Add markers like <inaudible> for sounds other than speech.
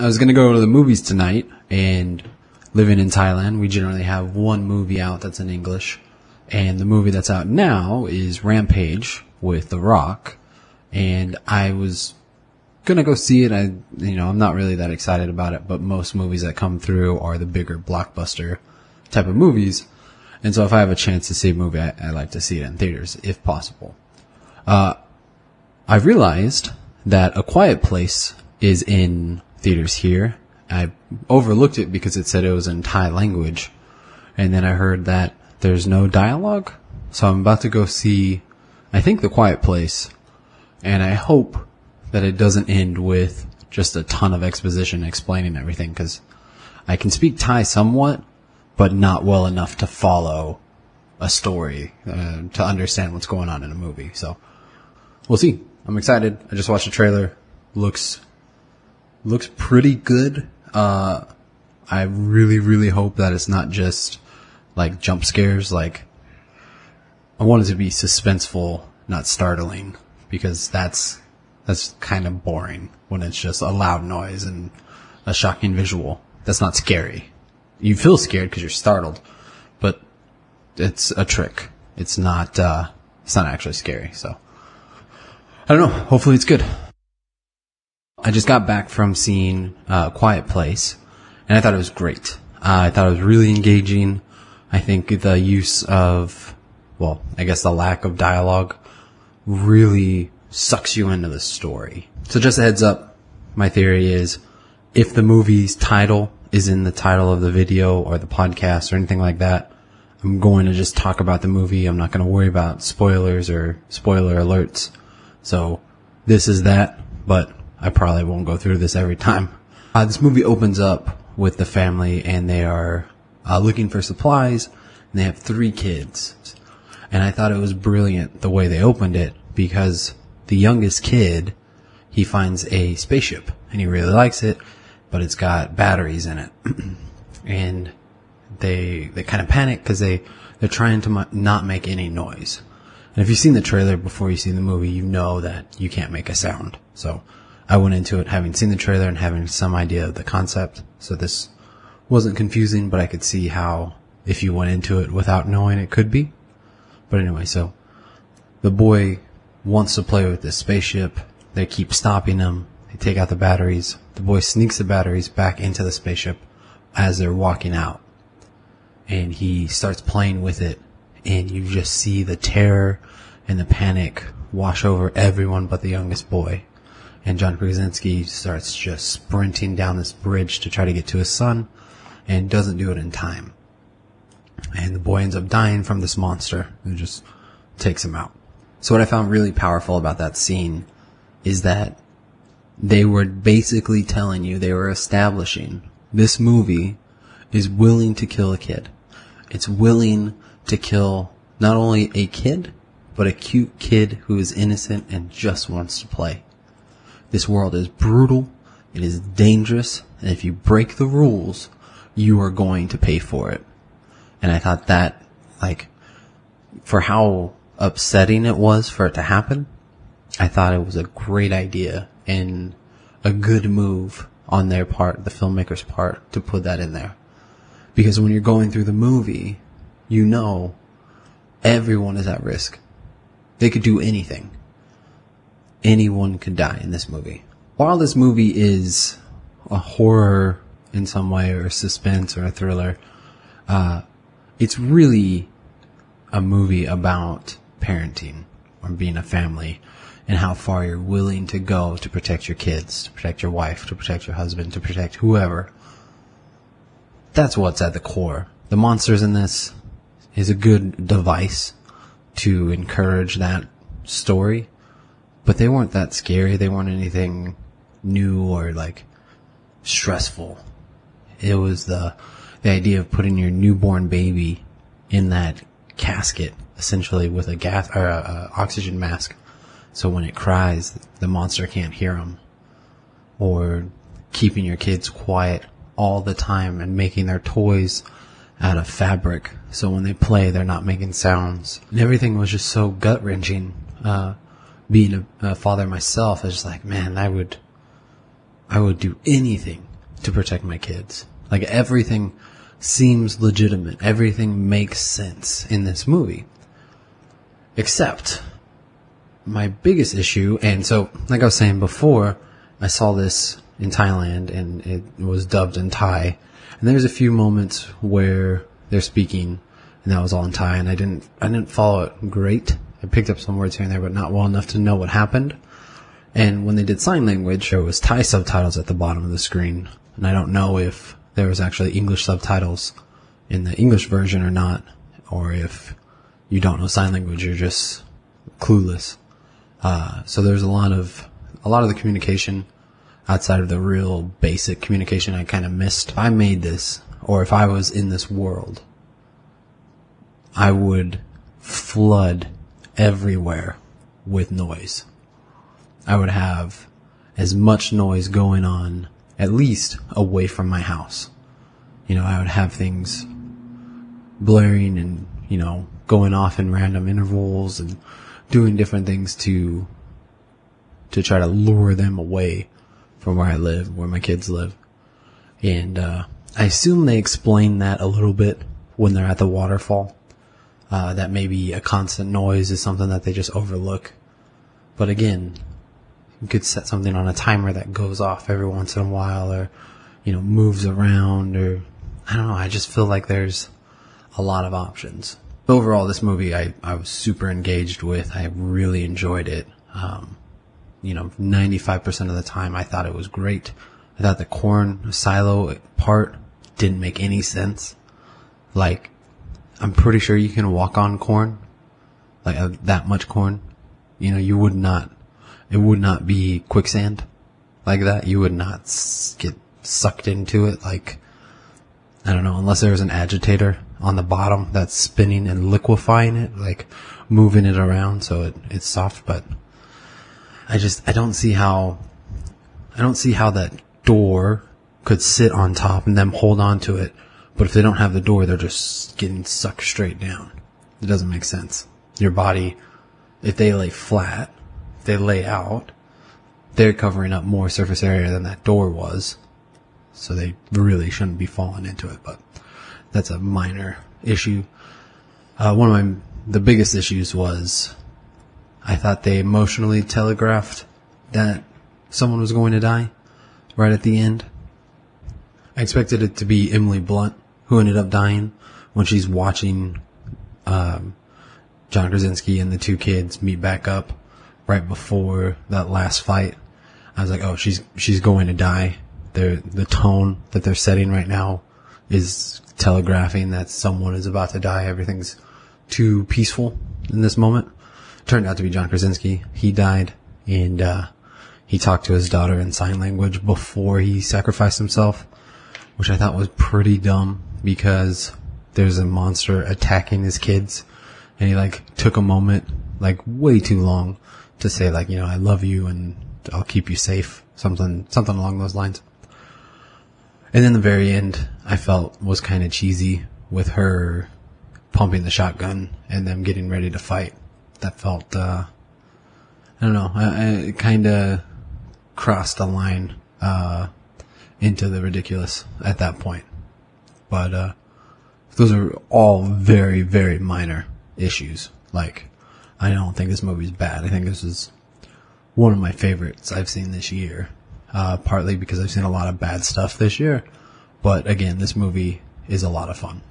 I was gonna go to the movies tonight, and living in Thailand, we generally have one movie out that's in English, and the movie that's out now is Rampage with The Rock, and I was gonna go see it. I, you know, I'm not really that excited about it, but most movies that come through are the bigger blockbuster type of movies, and so if I have a chance to see a movie, I, I like to see it in theaters if possible. Uh, I realized that A Quiet Place is in theaters here. I overlooked it because it said it was in Thai language. And then I heard that there's no dialogue. So I'm about to go see, I think, The Quiet Place. And I hope that it doesn't end with just a ton of exposition explaining everything because I can speak Thai somewhat, but not well enough to follow a story, uh, to understand what's going on in a movie. So we'll see. I'm excited. I just watched the trailer. Looks looks pretty good. Uh, I really, really hope that it's not just like jump scares. Like I want it to be suspenseful, not startling, because that's that's kind of boring when it's just a loud noise and a shocking visual. That's not scary. You feel scared because you're startled, but it's a trick. It's not. Uh, it's not actually scary. So. I don't know. Hopefully it's good. I just got back from seeing uh, Quiet Place, and I thought it was great. Uh, I thought it was really engaging. I think the use of, well, I guess the lack of dialogue really sucks you into the story. So just a heads up, my theory is if the movie's title is in the title of the video or the podcast or anything like that, I'm going to just talk about the movie. I'm not going to worry about spoilers or spoiler alerts. So this is that, but I probably won't go through this every time. Uh, this movie opens up with the family and they are uh, looking for supplies and they have three kids. And I thought it was brilliant the way they opened it because the youngest kid, he finds a spaceship and he really likes it, but it's got batteries in it. <clears throat> and they, they kind of panic because they, they're trying to not make any noise. And if you've seen the trailer before you see the movie, you know that you can't make a sound. So I went into it having seen the trailer and having some idea of the concept. So this wasn't confusing, but I could see how if you went into it without knowing it could be. But anyway, so the boy wants to play with this spaceship. They keep stopping him. They take out the batteries. The boy sneaks the batteries back into the spaceship as they're walking out. And he starts playing with it and you just see the terror and the panic wash over everyone but the youngest boy. And John Krasinski starts just sprinting down this bridge to try to get to his son and doesn't do it in time. And the boy ends up dying from this monster who just takes him out. So what I found really powerful about that scene is that they were basically telling you, they were establishing this movie is willing to kill a kid. It's willing to kill not only a kid, but a cute kid who is innocent and just wants to play. This world is brutal, it is dangerous, and if you break the rules, you are going to pay for it. And I thought that, like, for how upsetting it was for it to happen, I thought it was a great idea and a good move on their part, the filmmaker's part, to put that in there. Because when you're going through the movie, you know everyone is at risk. They could do anything. Anyone could die in this movie. While this movie is a horror in some way or suspense or a thriller, uh, it's really a movie about parenting or being a family and how far you're willing to go to protect your kids, to protect your wife, to protect your husband, to protect whoever. That's what's at the core. The monsters in this is a good device to encourage that story, but they weren't that scary. They weren't anything new or like stressful. It was the, the idea of putting your newborn baby in that casket, essentially with a gas or a, a oxygen mask. So when it cries, the monster can't hear them. Or keeping your kids quiet all the time and making their toys out of fabric. So when they play, they're not making sounds. And everything was just so gut wrenching. Uh, being a, a, father myself, I was like, man, I would, I would do anything to protect my kids. Like everything seems legitimate. Everything makes sense in this movie. Except my biggest issue, and so, like I was saying before, I saw this in Thailand and it was dubbed in Thai. And there's a few moments where they're speaking and that was all in Thai and I didn't, I didn't follow it great. I picked up some words here and there, but not well enough to know what happened. And when they did sign language, there was Thai subtitles at the bottom of the screen. And I don't know if there was actually English subtitles in the English version or not, or if you don't know sign language, you're just clueless. Uh, so there's a lot of, a lot of the communication outside of the real basic communication I kind of missed. If I made this, or if I was in this world, I would flood everywhere with noise. I would have as much noise going on, at least away from my house. You know, I would have things blaring and, you know, going off in random intervals and doing different things to, to try to lure them away from where I live, where my kids live. And, uh, I assume they explain that a little bit when they're at the waterfall. Uh, that maybe a constant noise is something that they just overlook. But again, you could set something on a timer that goes off every once in a while or, you know, moves around or, I don't know, I just feel like there's a lot of options. Overall, this movie I, I was super engaged with. I really enjoyed it. Um, you know, 95% of the time I thought it was great. I thought the corn silo part didn't make any sense. Like, I'm pretty sure you can walk on corn, like uh, that much corn. You know, you would not, it would not be quicksand like that. You would not get sucked into it like, I don't know, unless there was an agitator on the bottom that's spinning and liquefying it, like moving it around so it, it's soft, but I just, I don't see how, I don't see how that door could sit on top and them hold on to it. But if they don't have the door, they're just getting sucked straight down. It doesn't make sense. Your body, if they lay flat, if they lay out, they're covering up more surface area than that door was. So they really shouldn't be falling into it, but that's a minor issue. Uh, one of my, the biggest issues was I thought they emotionally telegraphed that someone was going to die right at the end. I expected it to be Emily Blunt who ended up dying when she's watching um, John Krasinski and the two kids meet back up right before that last fight. I was like, oh, she's she's going to die. They're, the tone that they're setting right now is telegraphing that someone is about to die. Everything's too peaceful in this moment. Turned out to be John Krasinski. He died, and uh, he talked to his daughter in sign language before he sacrificed himself, which I thought was pretty dumb because there's a monster attacking his kids, and he like took a moment, like way too long, to say like, you know, I love you and I'll keep you safe, something something along those lines. And then the very end, I felt was kind of cheesy with her pumping the shotgun and them getting ready to fight. That felt, uh, I don't know, I, I kind of crossed the line, uh, into the ridiculous at that point. But, uh, those are all very, very minor issues. Like, I don't think this movie's bad. I think this is one of my favorites I've seen this year. Uh, partly because I've seen a lot of bad stuff this year. But again, this movie is a lot of fun.